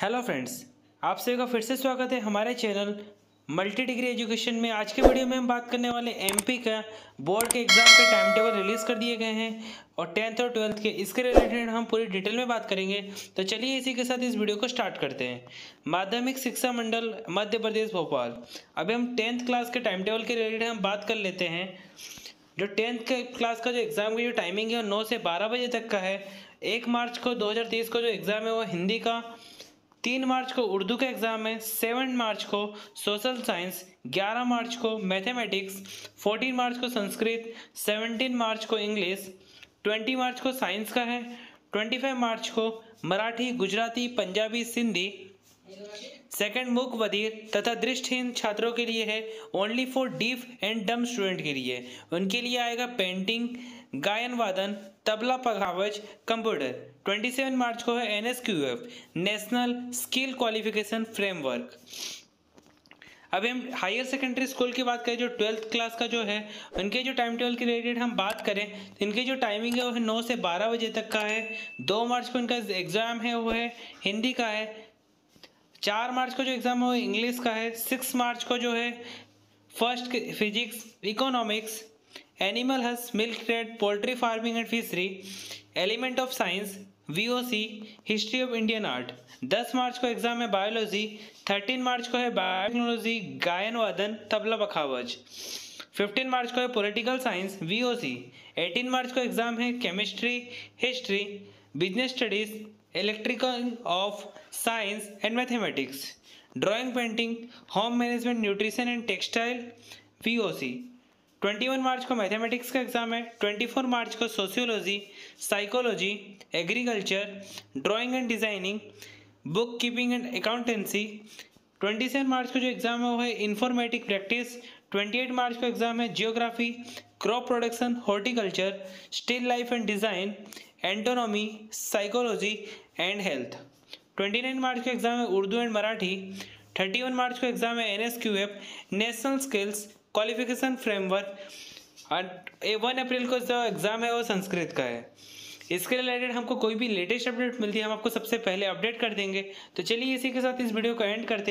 Hello friends आप सभी का फिर से स्वागत है हमारे चैनल मल्टी डिग्री एजुकेशन में। आज के वीडियो में हम बात करने वाले एमपी का बोर्ड के एग्ज़ाम के टाइम टेबल रिलीज़ कर दिए गए हैं और टेंथ और ट्वेल्थ के इसके रिलेटेड हम पूरी डिटेल में बात करेंगे। तो चलिए इसी के साथ इस वीडियो को स्टार्ट करते हैं। माध्यमिक शिक्षा मंडल, मध्य प्रदेश, भोपाल। अभी हम टेंथ क्लास के टाइम टेबल के रिलेटेड हम बात कर लेते हैं। जो टेंथ के क्लास का जो एग्ज़ाम की जो टाइमिंग है वो नौ से बारह बजे तक का है। एक मार्च को 2023 को जो एग्ज़ाम है वो हिंदी का तीन मार्च को उर्दू का एग्ज़ाम है सेवन मार्च को सोशल साइंस, ग्यारह मार्च को मैथमेटिक्स, फोर्टीन मार्च को संस्कृत, सेवनटीन मार्च को इंग्लिश, ट्वेंटी मार्च को साइंस का है, ट्वेंटी फाइव मार्च को मराठी, गुजराती, पंजाबी, सिंधी। सेकंड मुख बधिर तथा दृष्टिहीन छात्रों के लिए है। Only for deaf and dumb student के लिए। उनके लिए आएगा पेंटिंग गायन वादन, तबला पखावज कंप्यूटर 27 मार्च को है N S Q F National Skill Qualification Framework अब हम हायर सेकेंडरी स्कूल की बात करें, जो ट्वेल्थ क्लास का जो है, उनके जो टाइम टेबल के रिलेटेड हम बात करें तो इनकी जो टाइमिंग है, वो है नौ से बारह बजे तक का है। दो मार्च को इनका एग्ज़ाम है, वो है हिंदी का है। चार मार्च को जो एग्ज़ाम है इंग्लिश का है, सिक्स मार्च को जो है, first physics, economics, animal has, milk trade, poultry farming and fishery, element of science V O C history of Indian art. 10 March को एग्ज़ाम है बायोलॉजी 13 मार्च को है बायोटेक्नोलॉजी गायन वादन तबला बखावज। 15 मार्च को है पॉलिटिकल साइंस वीओसी 18 मार्च को एग्ज़ाम है chemistry, history, business studies electrical of science and mathematics drawing painting home management nutrition and textile V O C twenty one March को मैथमेटिक्स का एग्ज़ाम है 24 मार्च को sociology psychology agriculture drawing and designing book keeping and accountancy 27 March को जो exam है वो है informatic practice 28 मार्च को एग्ज़ाम है geography crop production horticulture still life and design entomology psychology and health 29 March को एग्ज़ाम है उर्दू एंड मराठी. 31 मार्च को एग्ज़ाम है N S Q F National Skills Qualification Framework और वन अप्रैल को जो एग्ज़ाम है वो संस्कृत का है. इसके रिलेटेड हमको कोई भी लेटेस्ट अपडेट मिलती है, हम आपको सबसे पहले अपडेट कर देंगे. तो चलिए इसी के साथ इस वीडियो को एंड करते हैं।